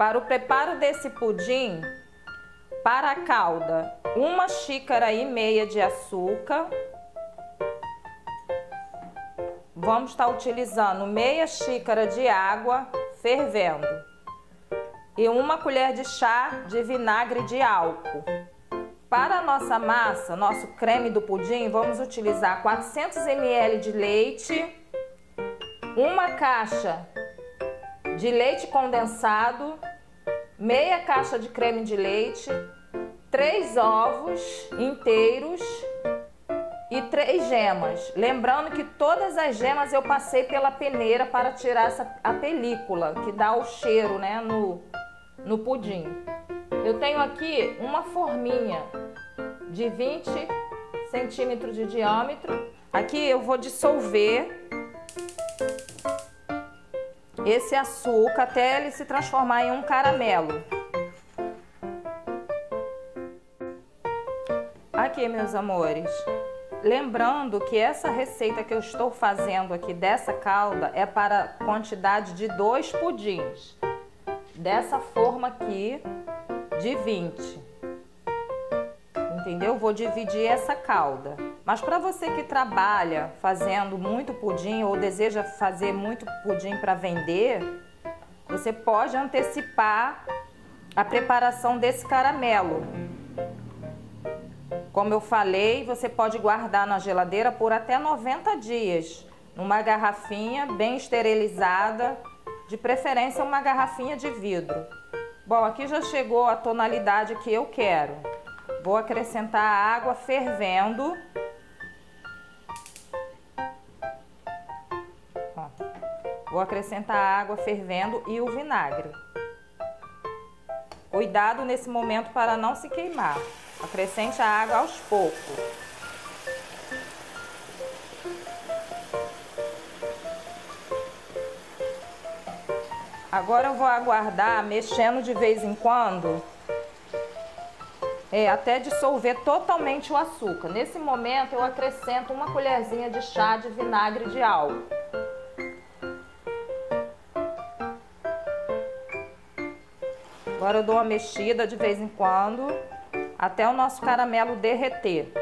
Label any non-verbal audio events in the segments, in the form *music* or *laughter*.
Para o preparo desse pudim, para a calda, uma xícara e meia de açúcar. Vamos estar utilizando meia xícara de água fervendo e uma colher de chá de vinagre de álcool. Para a nossa massa, nosso creme do pudim, vamos utilizar 400 ml de leite, uma caixa de leite condensado, meia caixa de creme de leite, três ovos inteiros e três gemas. Lembrando que todas as gemas eu passei pela peneira para tirar essa, a película que dá o cheiro né, no, no pudim. Eu tenho aqui uma forminha de 20 centímetros de diâmetro. Aqui eu vou dissolver esse açúcar até ele se transformar em um caramelo. Aqui, meus amores. Lembrando que essa receita que eu estou fazendo aqui dessa calda é para quantidade de dois pudins. Dessa forma aqui, de 20. Entendeu? Vou dividir essa calda. Mas para você que trabalha fazendo muito pudim ou deseja fazer muito pudim para vender, você pode antecipar a preparação desse caramelo. Como eu falei, você pode guardar na geladeira por até 90 dias, numa garrafinha bem esterilizada, de preferência uma garrafinha de vidro. Bom, aqui já chegou a tonalidade que eu quero. Vou acrescentar a água fervendo. Vou acrescentar a água fervendo e o vinagre. Cuidado nesse momento para não se queimar. Acrescente a água aos poucos. Agora eu vou aguardar, mexendo de vez em quando, é, até dissolver totalmente o açúcar. Nesse momento eu acrescento uma colherzinha de chá de vinagre de álcool. Agora eu dou uma mexida de vez em quando, até o nosso caramelo derreter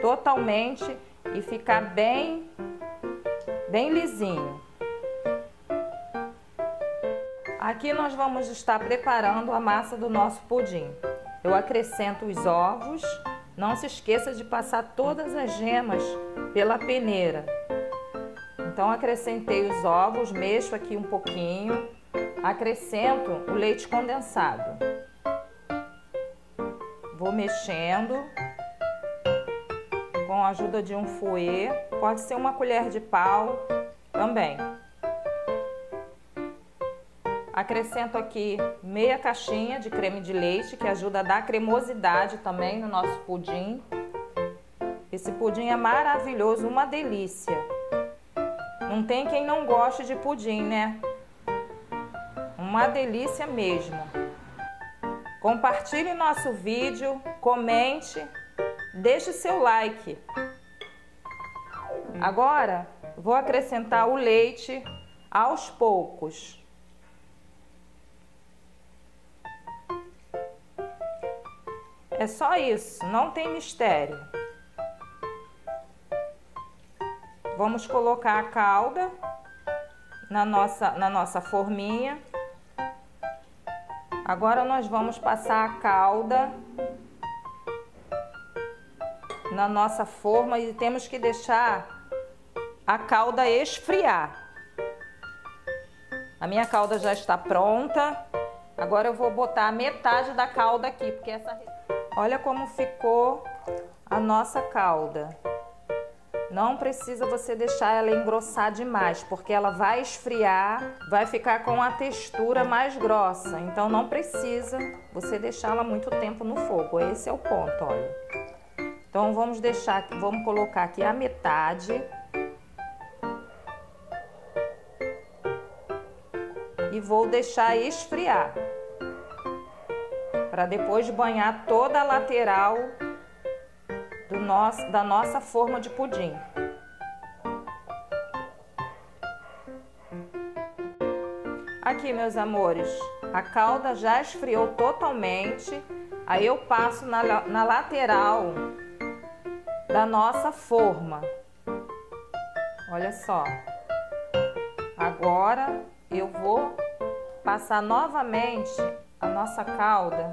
totalmente e ficar bem, bem lisinho. Aqui nós vamos estar preparando a massa do nosso pudim. Eu acrescento os ovos. Não se esqueça de passar todas as gemas pela peneira. Então acrescentei os ovos, mexo aqui um pouquinho, acrescento o leite condensado. Vou mexendo com a ajuda de um fouet, pode ser uma colher de pau também. Acrescento aqui meia caixinha de creme de leite, que ajuda a dar cremosidade também no nosso pudim. Esse pudim é maravilhoso, uma delícia. Não tem quem não goste de pudim, né? Uma delícia mesmo. Compartilhe nosso vídeo, comente, deixe seu like. Agora, vou acrescentar o leite aos poucos. É só isso, não tem mistério. Vamos colocar a calda na nossa, na nossa forminha. Agora nós vamos passar a calda na nossa forma e temos que deixar a calda esfriar. A minha calda já está pronta. Agora eu vou botar metade da calda aqui, porque essa Olha como ficou a nossa calda. Não precisa você deixar ela engrossar demais, porque ela vai esfriar, vai ficar com a textura mais grossa. Então não precisa você deixá-la muito tempo no fogo. Esse é o ponto, olha. Então vamos deixar, vamos colocar aqui a metade. E vou deixar esfriar para depois banhar toda a lateral do da nossa forma de pudim. Aqui, meus amores, A calda já esfriou totalmente. Aí eu passo na, na lateral da nossa forma. Olha só. Agora eu vou passar novamente a nossa calda,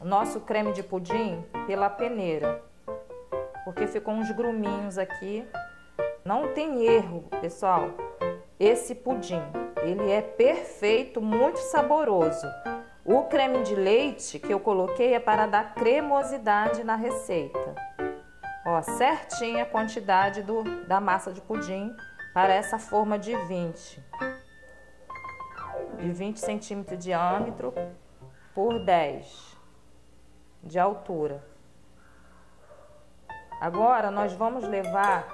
o nosso creme de pudim pela peneira. Porque ficou uns gruminhos aqui. Não tem erro, pessoal. Esse pudim, ele é perfeito, muito saboroso. O creme de leite que eu coloquei é para dar cremosidade na receita. Ó, certinha a quantidade do, da massa de pudim para essa forma de 20. De 20 centímetros de diâmetro por 10 de altura. Agora nós vamos levar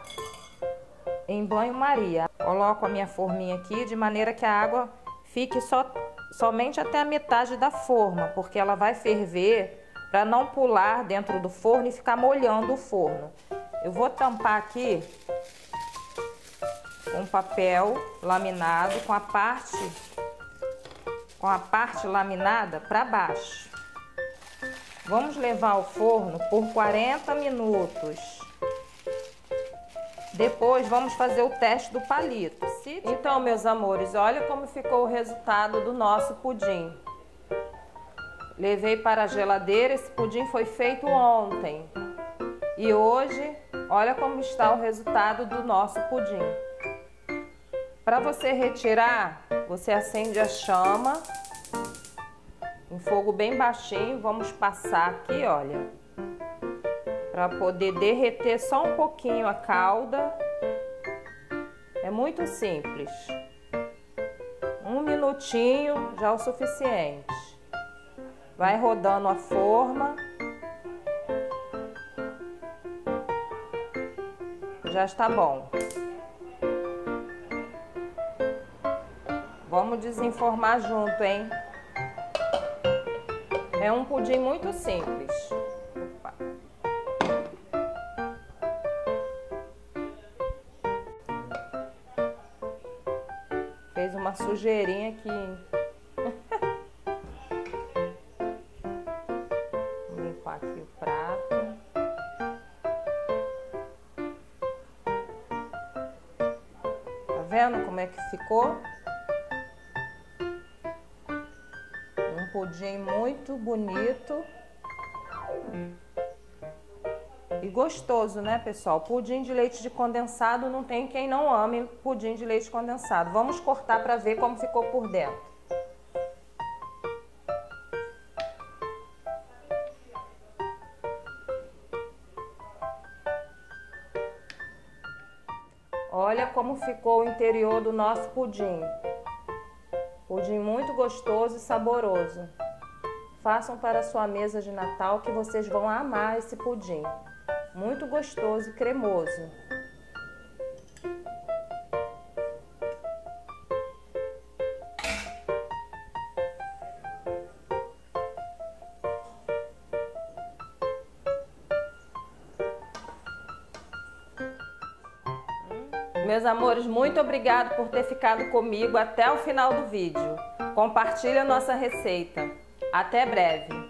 em banho-maria. Coloco a minha forminha aqui de maneira que a água fique só, somente até a metade da forma, porque ela vai ferver para não pular dentro do forno e ficar molhando o forno. Eu vou tampar aqui com papel laminado com a parte com a parte laminada para baixo. Vamos levar ao forno por 40 minutos. Depois vamos fazer o teste do palito. Então, meus amores, olha como ficou o resultado do nosso pudim. Levei para a geladeira, esse pudim foi feito ontem. E hoje, olha como está o resultado do nosso pudim. Para você retirar, você acende a chama em fogo bem baixinho. Vamos passar aqui, olha, para poder derreter só um pouquinho a calda. É muito simples. Um minutinho já é o suficiente. Vai rodando a forma. Já está bom. Vamos desenformar junto, hein? É um pudim muito simples. Opa. Fez uma sujeirinha aqui *laughs* aqui o prato. Tá vendo como é que ficou? Pudim muito bonito. E gostoso, né, pessoal? Pudim de leite de condensado não tem quem não ame pudim de leite condensado. Vamos cortar para ver como ficou por dentro. Olha como ficou o interior do nosso pudim. Pudim muito gostoso e saboroso. Façam para sua mesa de Natal que vocês vão amar esse pudim. Muito gostoso e cremoso. Meus amores, muito obrigado por ter ficado comigo até o final do vídeo. Compartilhe a nossa receita. Até breve!